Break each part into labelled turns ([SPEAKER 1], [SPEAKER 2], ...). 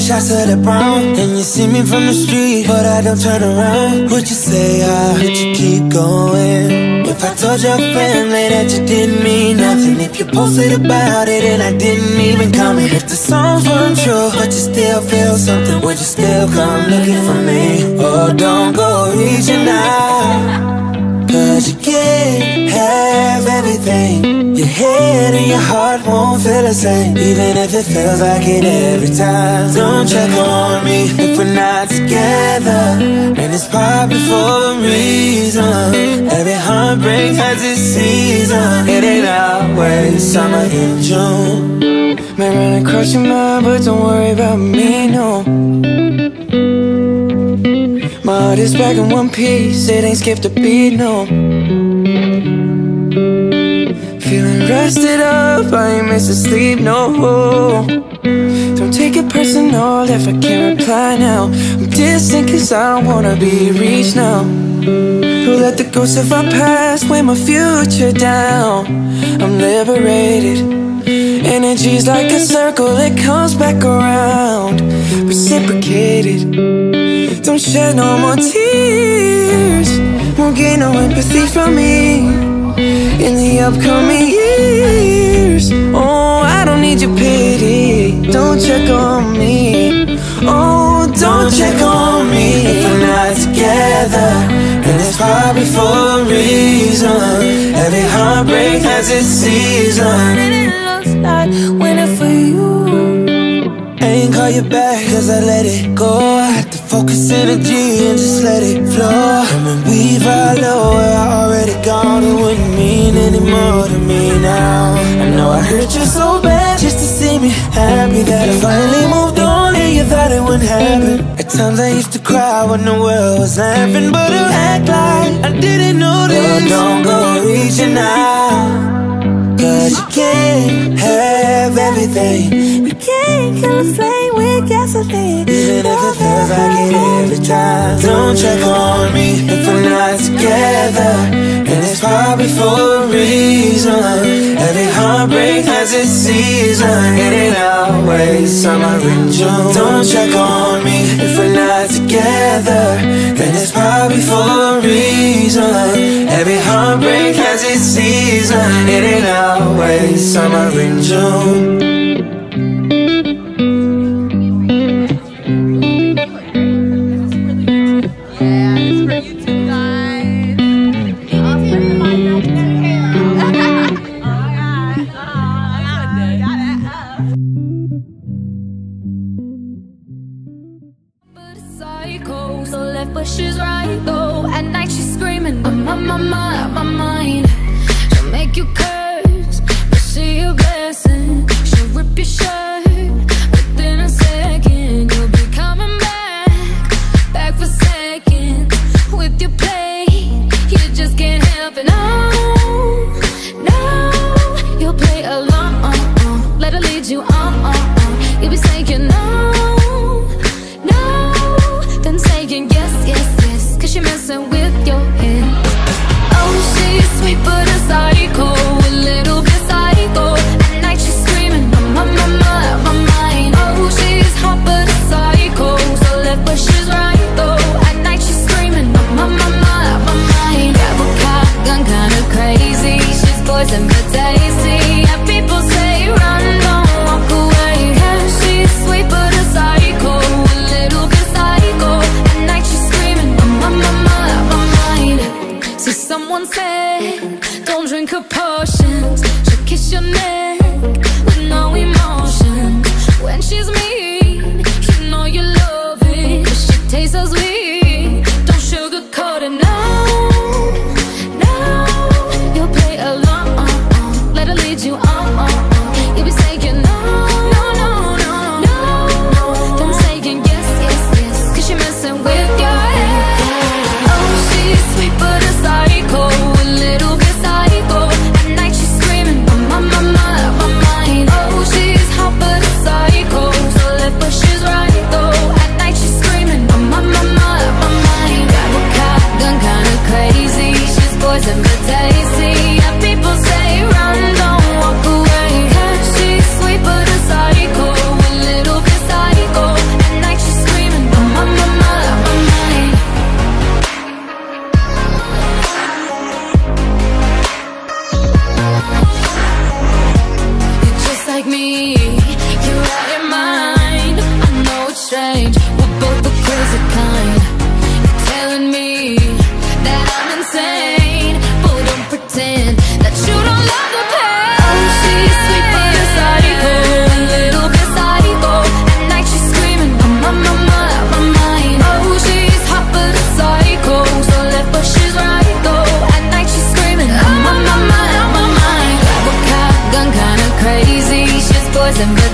[SPEAKER 1] Shots to the brown. And you see me from the street? But I don't turn around. Would you say I would you keep going? If I told your family that you didn't mean nothing If you posted about it and I didn't even comment. If the songs weren't true But you still feel something Would you still come looking for me? Oh, don't go Your head and your heart won't feel the same Even if it feels like it every time. Don't check on me if we're not together And it's probably for a reason. Every heartbreak has its season. It ain't always summer in June. May run across your mind but don't worry about me, no. My heart is back in one piece, it ain't skipped a beat, no Feeling rested up, I ain't missing sleep, no. Don't take it personal if I can't reply now. I'm distant cause I don't wanna be reached now. Who let the ghosts of our past weigh my future down. I'm liberated. Energy's like a circle, it comes back around. Reciprocated. Don't shed no more tears. Won't gain no empathy from me in the upcoming years. Oh, I don't need your pity. Don't check on me. Oh, don't check on me. If we're not together, then it's probably for a reason. Every heartbreak has its season.
[SPEAKER 2] And it looks like winning for you.
[SPEAKER 1] Ain't call you back cause I let it go I had to focus energy and just let it flow And when we follow where I already gone mean any more to me now. I know I hurt you so bad just to see me happy That I finally moved on and you thought it wouldn't happen. At times I used to cry when the world was laughing But I act like I didn't notice. Well, don't go reaching out Cause you can't have everything.
[SPEAKER 2] You can't kill a flame with gasoline.
[SPEAKER 1] Even if it feels like it every time. Don't check on me if we're not together. And it's probably for a reason. Every heartbreak has its season. It ain't always summer in June Don't check on me if we're not together. Then it's probably for a reason. Every heartbreak has its season. It ain't always summer in June
[SPEAKER 2] left but she's right though. At night she's screaming, I'm on my mind, my mind. She'll make you curse, but she a blessing. She'll rip your shirt daisy, people say wasn't
[SPEAKER 3] good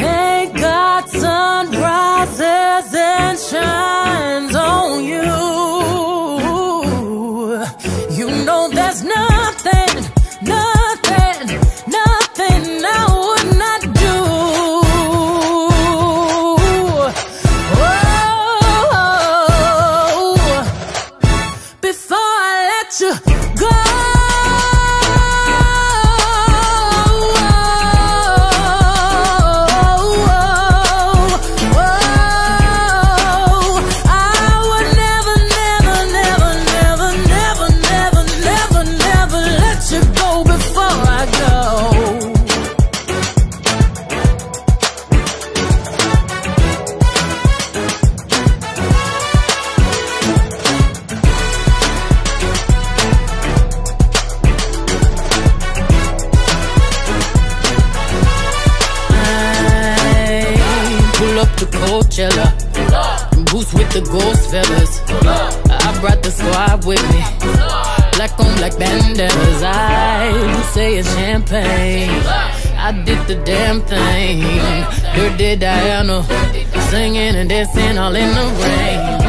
[SPEAKER 3] Thank God. The ghost fellas. I brought the squad with me. Black on black bandanas. I you say it's champagne. I did the damn thing. Dirty Diana. Singing and dancing all in the rain.